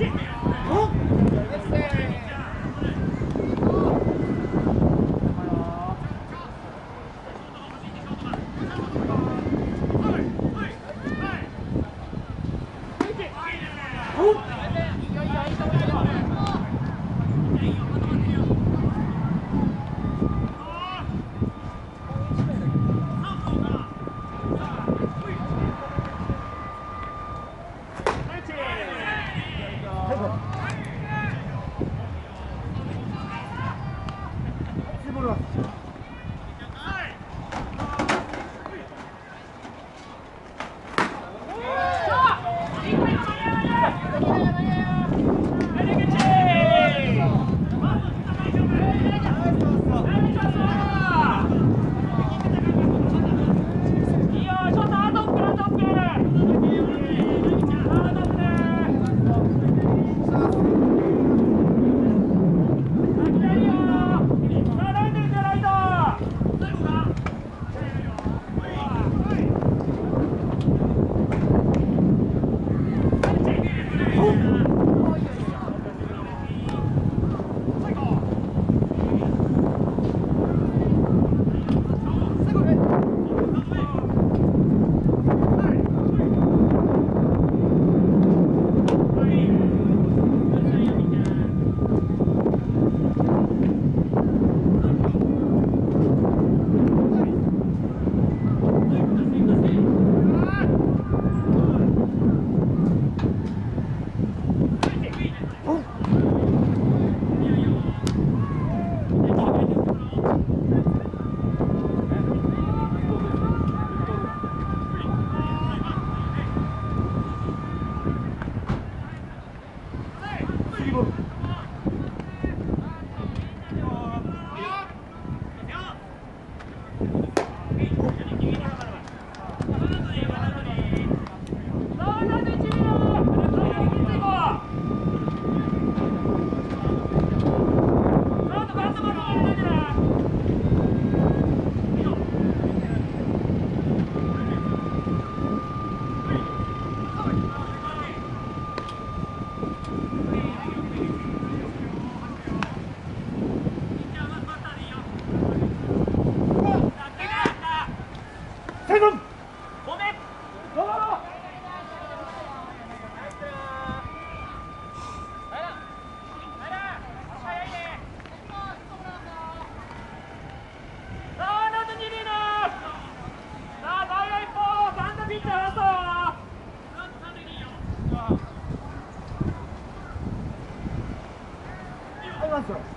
it. い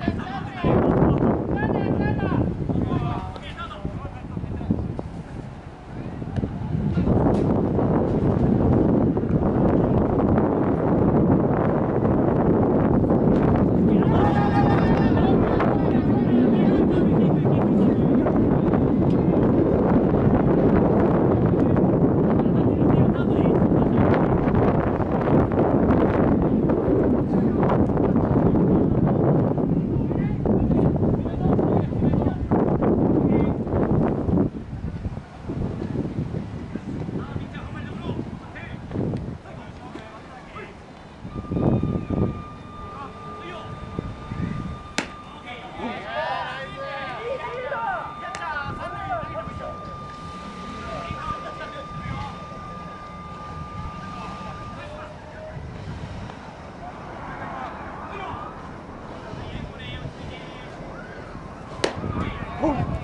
Let's. 痛。